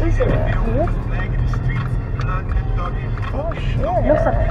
Is it? Oh shit. Looks like a